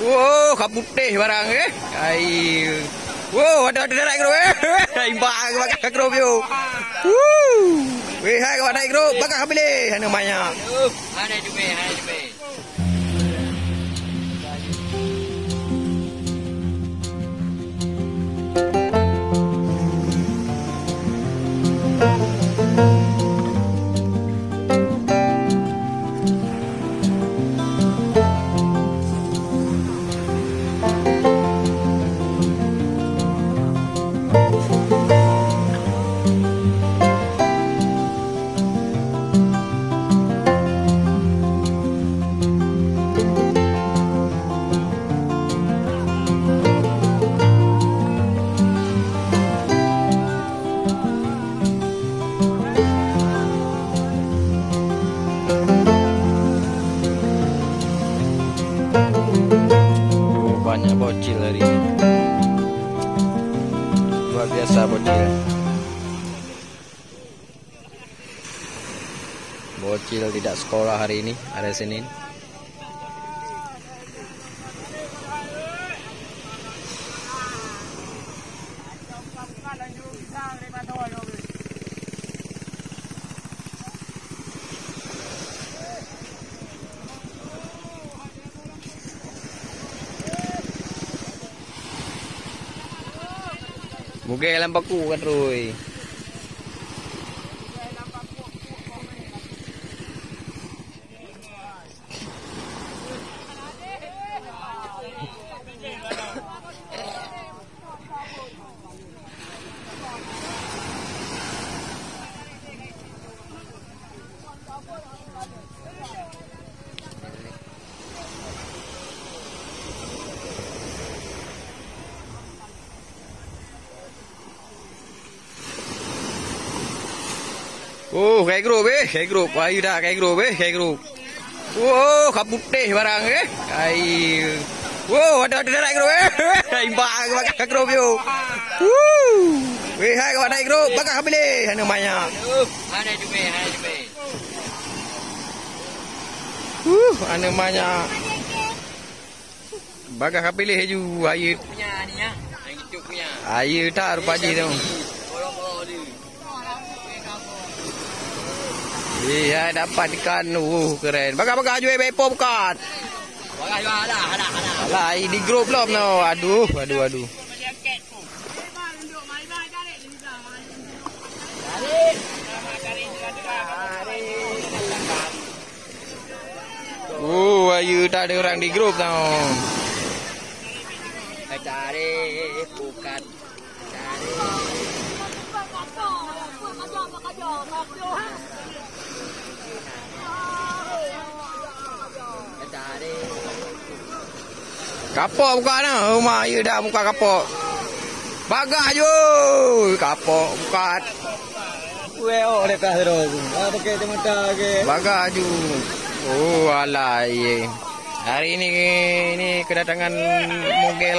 Wow, kap putih barang eh. Air. Wow, ada ada naik group eh. Imbang bakal group yo. Woo. Weh, hai kau naik group, bakal pilih ana banyak. Ada jumpa, ada jumpa. Bocil tidak sekolah hari ini, hari Senin. Mungkin dalam paku kan Roy. Oh, kayak grup eh, kayak grup. Ayu dah kayak grup eh, kayak grup. Oh, kap putih barang eh. Air. Wow, ada ada naik grup eh. Imbang bakal grup yo. Woo. Weh, hai kau naik grup, bakal pilih ana banyak. Ada jumpa, ada jumpa. Uh, ana banyak. Bakal pilih ju air. Punya ni ya. Yang itu punya. Air tak rupa je tu. Orang-orang dia. Eh, hai dapat ikan. Uh, keren. Bakal-bakal ju eh bepo bukan. Orang jual lah, ada, ada. Alah, di grup belum no. Aduh, aduh, aduh. Oh, ayu tak ada orang di grup tau. Cari, bukan. Cari. Cari. Kapok buka na. Rumah ayu dah buka kapok. Bagah je. Kapok buka. Weo lepas terus. Ah pakai temata ke. Bagah je. Oh, alah. Ye. Hari ini ini kedatangan Mogel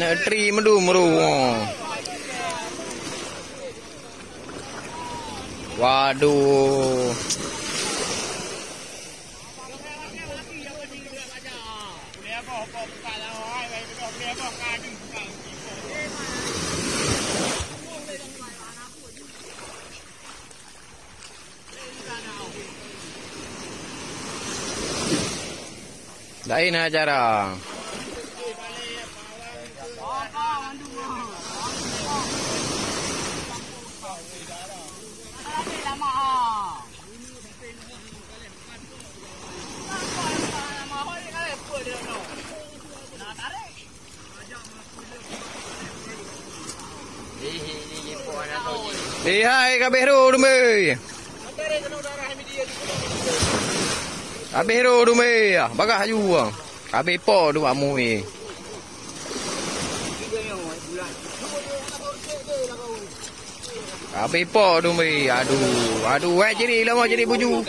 Anak tri medu meru. Waduh Lain acara. Eh hai kabeh ro dume. Kabeh ro dume. Bagah ju. Kabeh po tu amu ni. Kabeh po dume. Aduh, aduh eh jadi lama jadi buju.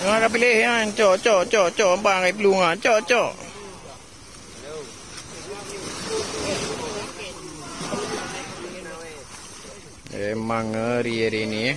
Ngah pilih kan. Cok cok cok cok bang ai pelung ah. Cok cok. Memang ngeri hari ni eh.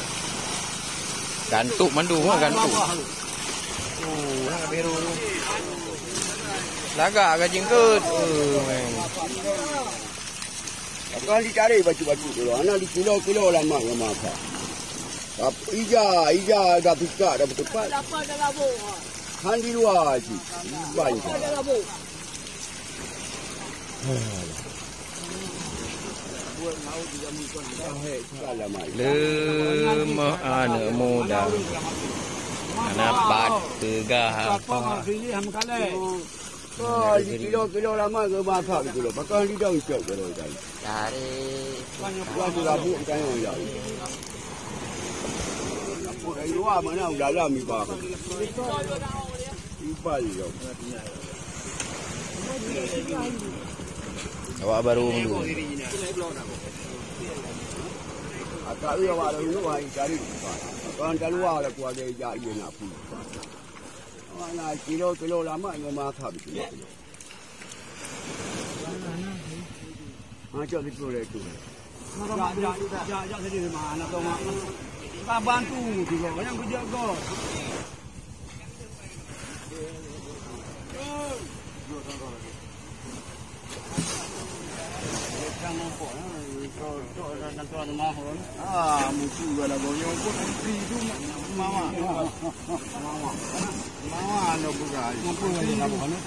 Gantuk mandu mah gantuk. Oh, nak biru. Lagak ke jengkut. Oh, man. Kali cari baju-baju dulu. Anak di kilo-kilo lama ke maka. Ija, ija dah buka dah bertepat. Dapat dah labuk. Han di luar je. Banyak. Dapat dah labuk. Alamak. Lemah anak muda. Anak bat tegah apa. Oh, di kilo-kilo lama ke maka betul. Pakai di daun cok kalau tadi. Dari Tuan tu rabuk tanya ya. Rabuk dari luar mana dalam ibar. Ibal je. Awak baru dulu. Akak dia awak dah dulu hari cari. Kalau dah luar lah aku ada ijak dia nak pergi. Mana kilo-kilo lama dengan maka betul. Macam itu lah itu. bantu juga, banyak. Yang tu ada nak bukan, tiga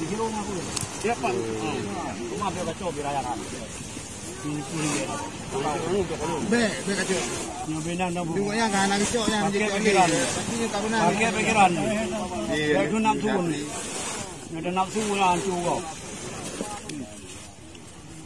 kilo mampu. Siapa? Rumah biar kacau biar raya kan. Ini pun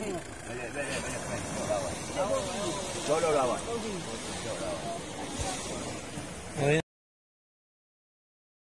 kecil lah bu. Eh dah lah kau. Alah. Baik lu dah. Kau ni ni lah.